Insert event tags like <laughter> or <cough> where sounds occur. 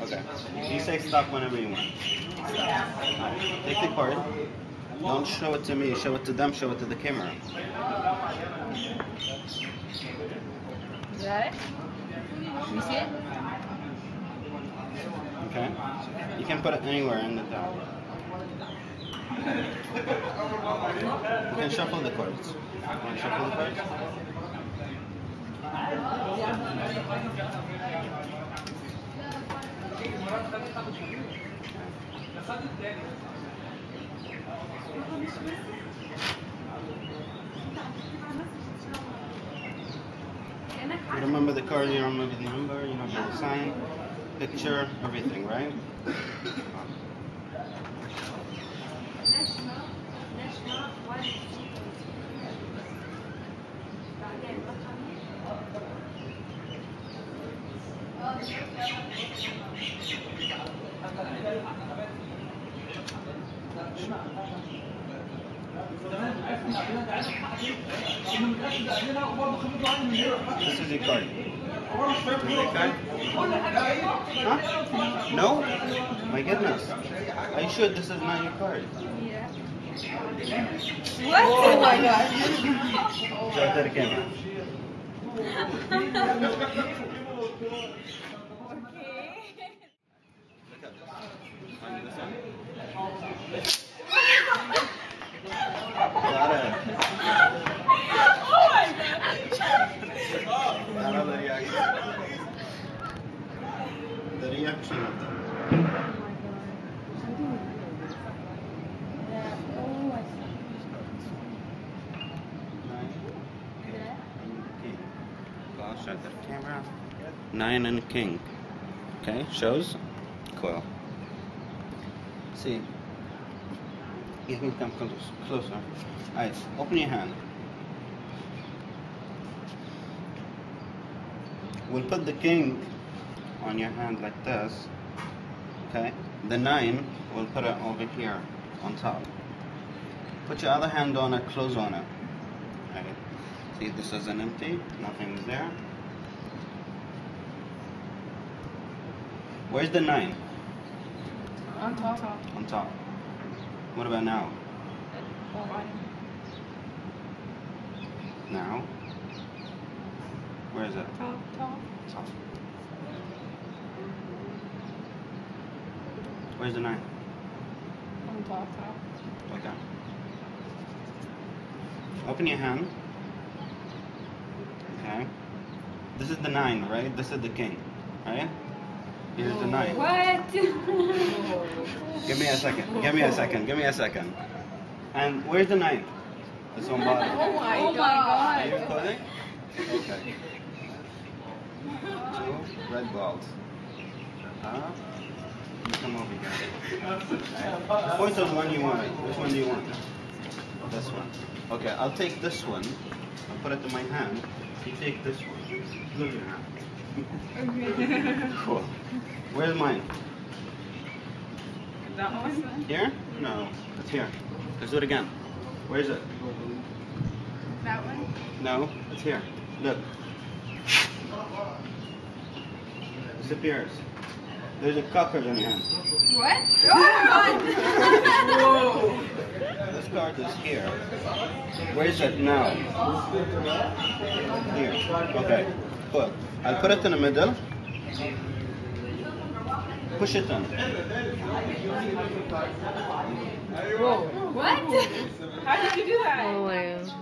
Okay. You say stop whenever you want. Take the card. Don't show it to me. Show it to them. Show it to the camera. Is that it? Can you see it? Okay. You can put it anywhere in the deck. You can shuffle the cards. You to shuffle the cards? Remember the card, you remember the number, you remember the sign, picture, everything, right? This is your card. Is it your card? Huh? No? My goodness. Are you sure this is not your card? Yeah. What? Oh my gosh. Show it to the camera. Look at this. Find this one. Got it. oh my god. Got the reaction. The reaction of them. Nine. King. Show the camera. Nine and king. Okay, shows. Cool. See. You can come close, closer. Alright, open your hand. We'll put the king on your hand like this. Okay? The nine, we'll put it over here on top. Put your other hand on it, close on it. Okay. See, this is an empty, nothing is there. Where's the nine? On top. On top. What about now? Now? Where is it? Top, top. Top. Where's the nine? On top, top. Okay. Open your hand. Okay. This is the nine, right? This is the king, right? Here's the nine. What? <laughs> Give me a second. Give me a second. Give me a second. And where's the nine? This one bottom. Oh my Oh my god. Are you recording? Okay. Two red balls. Uh, you come over here. Point on one you want. Which one do you want? This one. Okay, I'll take this one. I'll put it in my hand. You take this one. Move your hand. <laughs> Cool. Where's mine? That one? Here? No, it's here. Let's do it again. Where is it? That one? No, it's here. Look. Disappears. There's a cocker in your hand. What? Oh This <laughs> <laughs> card is here. Where is it now? Here. Okay. Cool. I'll put it in the middle. Push it in. What? <laughs> How did you do that? Oh my god.